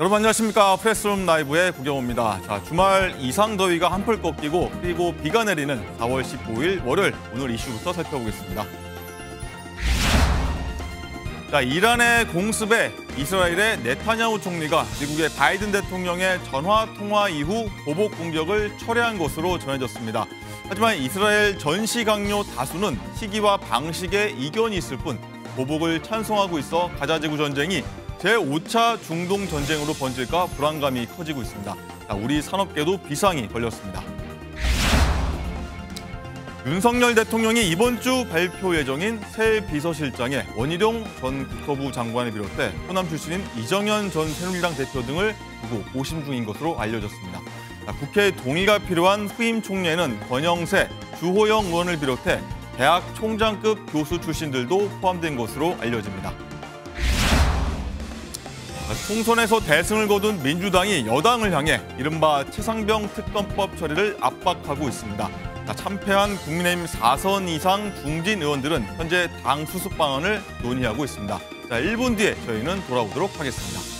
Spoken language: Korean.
여러분 안녕하십니까 프레스룸 라이브의 구경호입니다. 자 주말 이상 더위가 한풀 꺾이고 그리고 비가 내리는 4월 15일 월요일 오늘 이슈부터 살펴보겠습니다. 자 이란의 공습에 이스라엘의 네타냐후 총리가 미국의 바이든 대통령의 전화 통화 이후 보복 공격을 철회한 것으로 전해졌습니다. 하지만 이스라엘 전시 강요 다수는 시기와 방식에 이견이 있을 뿐 보복을 찬성하고 있어 가자지구 전쟁이 제5차 중동 전쟁으로 번질까 불안감이 커지고 있습니다. 자, 우리 산업계도 비상이 걸렸습니다. 윤석열 대통령이 이번 주 발표 예정인 새 비서실장에 원희룡 전 국토부 장관을 비롯해 호남 출신인 이정현 전 새누리당 대표 등을 두고 고심 중인 것으로 알려졌습니다. 자, 국회 동의가 필요한 후임 총리에는 권영세, 주호영 의원을 비롯해 대학 총장급 교수 출신들도 포함된 것으로 알려집니다. 총선에서 대승을 거둔 민주당이 여당을 향해 이른바 최상병 특검법 처리를 압박하고 있습니다. 자, 참패한 국민의힘 4선 이상 중진 의원들은 현재 당 수습 방안을 논의하고 있습니다. 자, 1분 뒤에 저희는 돌아오도록 하겠습니다.